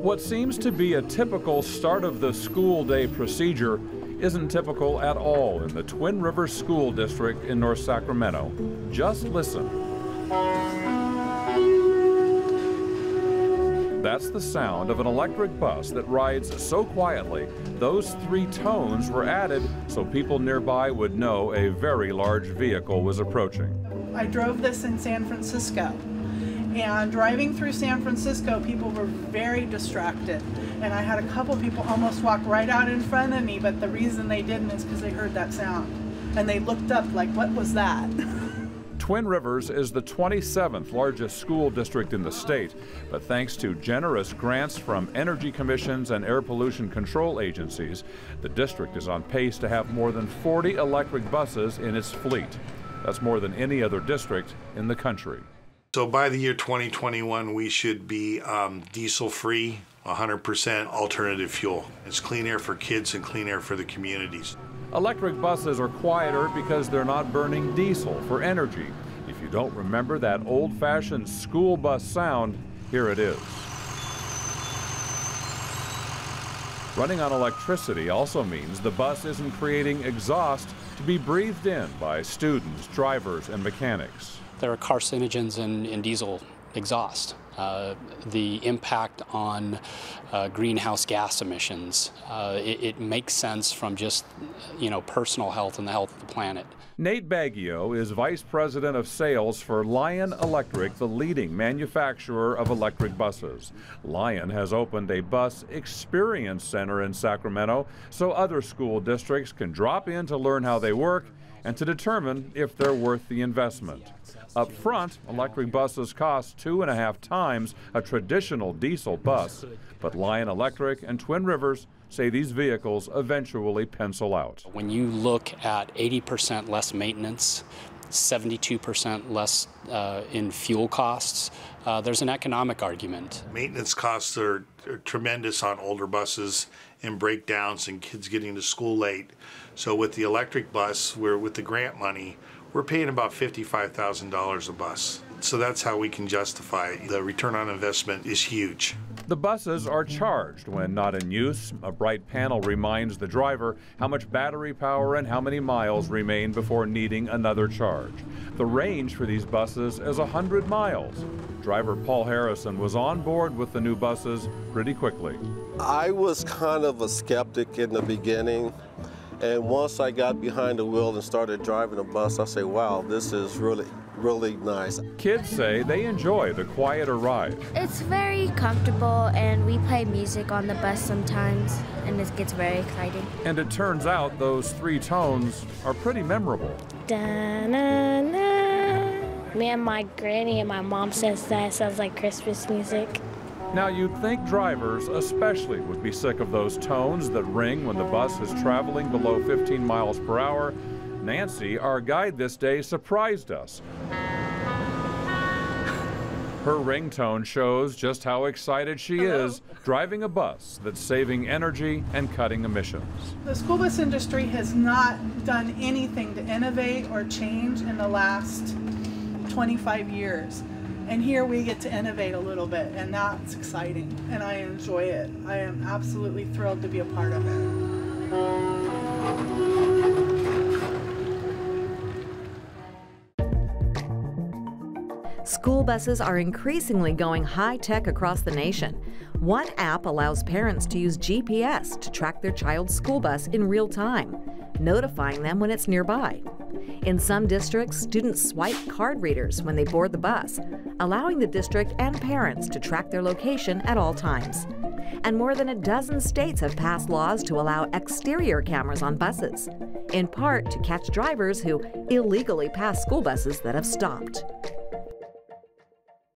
What seems to be a typical start of the school day procedure isn't typical at all in the Twin Rivers School District in North Sacramento. Just listen. That's the sound of an electric bus that rides so quietly, those three tones were added so people nearby would know a very large vehicle was approaching. I drove this in San Francisco. And driving through San Francisco, people were very distracted. And I had a couple people almost walk right out in front of me, but the reason they didn't is because they heard that sound. And they looked up like, what was that? Twin Rivers is the 27th largest school district in the state, but thanks to generous grants from energy commissions and air pollution control agencies, the district is on pace to have more than 40 electric buses in its fleet. That's more than any other district in the country. So by the year 2021, we should be um, diesel free, 100% alternative fuel. It's clean air for kids and clean air for the communities. Electric buses are quieter because they're not burning diesel for energy. If you don't remember that old fashioned school bus sound, here it is. Running on electricity also means the bus isn't creating exhaust to be breathed in by students, drivers, and mechanics there are carcinogens in, in diesel exhaust. Uh, the impact on uh, greenhouse gas emissions. Uh, it, it, makes sense from just, you know, personal health and the health of the planet. Nate Baggio is vice president of sales for Lion Electric, the leading manufacturer of electric buses. Lion has opened a bus experience center in Sacramento so other school districts can drop in to learn how they work and to determine if they're worth the investment. Up front, electric buses cost two and a half times a traditional diesel bus, but Lion Electric and Twin Rivers say these vehicles eventually pencil out. When you look at 80% less maintenance, 72% less uh, in fuel costs, uh, there's an economic argument. Maintenance costs are, are, tremendous on older buses and breakdowns and kids getting to school late. So with the electric bus, we're with the grant money, we're paying about $55,000 a bus. So that's how we can justify it. The return on investment is huge. The buses are charged when not in use. A bright panel reminds the driver how much battery power and how many miles remain before needing another charge. The range for these buses is 100 miles. Driver Paul Harrison was on board with the new buses pretty quickly. I was kind of a skeptic in the beginning. And once I got behind the wheel and started driving a bus, I say, wow, this is really, really nice. Kids say they enjoy the quieter ride. It's very comfortable, and we play music on the bus sometimes, and it gets very exciting. And it turns out those three tones are pretty memorable. Da-na-na. Me and my granny and my mom says that sounds like Christmas music. Now, you'd think drivers especially would be sick of those tones that ring when the bus is traveling below 15 miles per hour. Nancy, our guide this day, surprised us. Her ringtone shows just how excited she Hello? is driving a bus that's saving energy and cutting emissions. The school bus industry has not done anything to innovate or change in the last 25 years. And here we get to innovate a little bit, and that's exciting, and I enjoy it. I am absolutely thrilled to be a part of it. School buses are increasingly going high tech across the nation. One app allows parents to use GPS to track their child's school bus in real time, notifying them when it's nearby. In some districts, students swipe card readers when they board the bus, allowing the district and parents to track their location at all times. And more than a dozen states have passed laws to allow exterior cameras on buses, in part to catch drivers who illegally pass school buses that have stopped.